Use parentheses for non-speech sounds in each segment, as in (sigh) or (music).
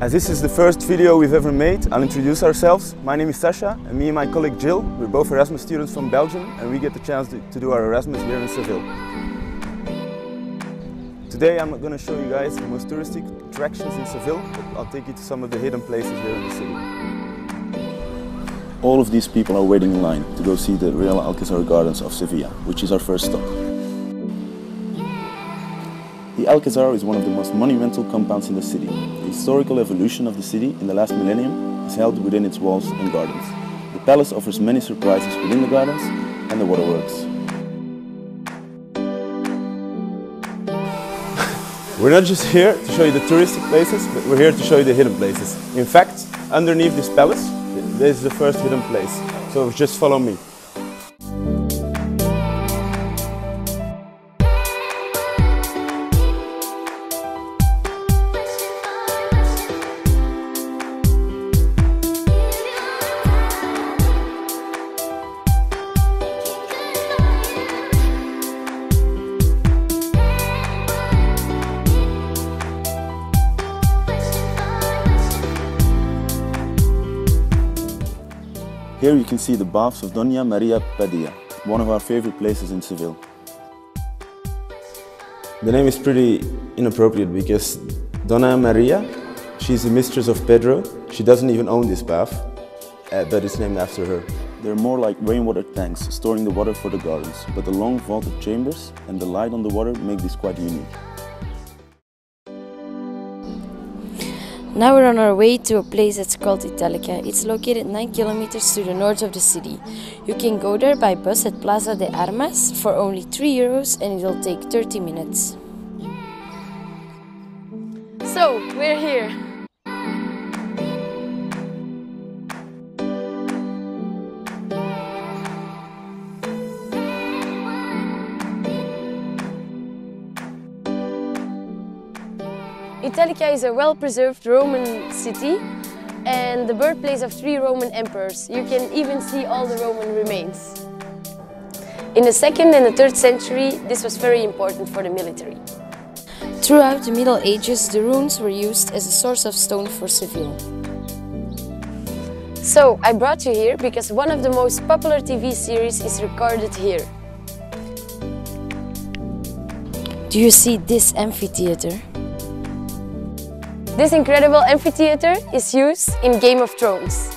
As this is the first video we've ever made, I'll introduce ourselves. My name is Sasha and me and my colleague Jill, we're both Erasmus students from Belgium and we get the chance to, do our Erasmus here in Seville. Today I'm going to show you guys the most touristic attractions in Seville, I'll take you to some of the hidden places here in the city. All of these people are waiting in line to go see the Real Alcazar Gardens of Sevilla, which is our first stop. The Alcazar is one of the most monumental compounds in the city. The historical evolution of the city in the last millennium is held within its walls and gardens. The palace offers many surprises within the gardens and the waterworks. (laughs) We're not just here to show you the touristic places, but we're here to show you the hidden places. In fact, underneath this palace, this is the first hidden place. So just follow me. Here you can see the baths of Doña Maria Padilla, one of our favorite places in Seville. The name is pretty inappropriate because Dona Maria, she's the mistress of Pedro. She doesn't even own this bath, uh, but it's named after her. They're more like rainwater tanks, storing the water for the gardens, but the long vaulted chambers and the light on the water make this quite unique. Now we're on our way to a place that's called Italica. It's located 9 kilometers to the north of the city. You can go there by bus at Plaza de Armas for only 3 euros and it'll take 30 minutes. So, we're here. Italica is a well-preserved Roman city and the birthplace of three Roman emperors. You can even see all the Roman remains. In the 2nd and the 3rd century, this was very important for the military. Throughout the Middle Ages, the ruins were used as a source of stone for Seville. So, I brought you here because one of the most popular TV series is recorded here. Do you see this amphitheater? This incredible amphitheater is used in Game of Thrones.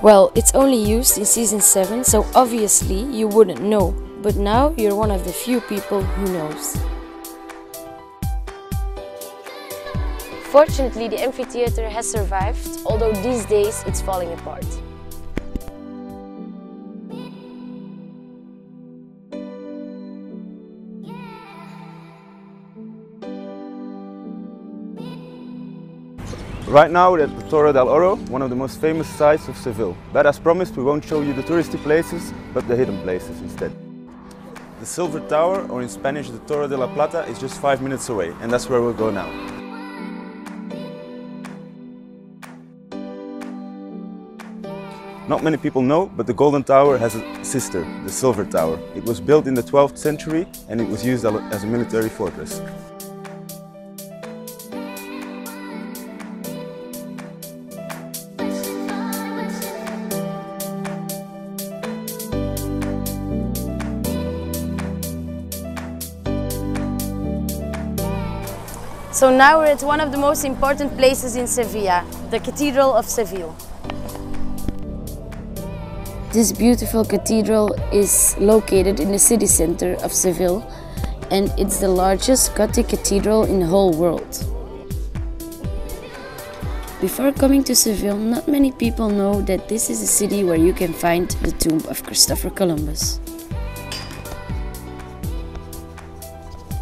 Well, it's only used in season 7, so obviously you wouldn't know. But now you're one of the few people who knows. Fortunately, the amphitheater has survived, although these days it's falling apart. Right now we're at the Torre del Oro, one of the most famous sites of Seville. But as promised, we won't show you the touristy places, but the hidden places instead. The Silver Tower, or in Spanish the Torre de la Plata, is just five minutes away, and that's where we'll go now. Not many people know, but the Golden Tower has a sister, the Silver Tower. It was built in the 12th century and it was used as a military fortress. So now we're at one of the most important places in Sevilla, the Cathedral of Seville. This beautiful cathedral is located in the city center of Seville and it's the largest Gothic cathedral in the whole world. Before coming to Seville, not many people know that this is a city where you can find the tomb of Christopher Columbus.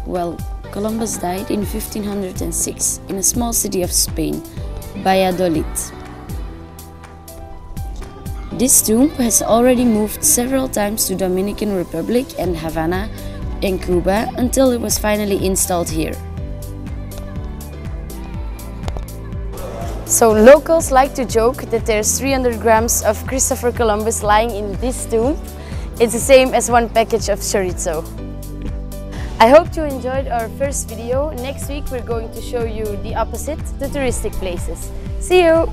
Well, Columbus died in 1506 in a small city of Spain, Valladolid. This tomb has already moved several times to Dominican Republic and Havana and Cuba until it was finally installed here. So locals like to joke that there's 300 grams of Christopher Columbus lying in this tomb. It's the same as one package of chorizo. I hope you enjoyed our first video. Next week we're going to show you the opposite, the touristic places. See you!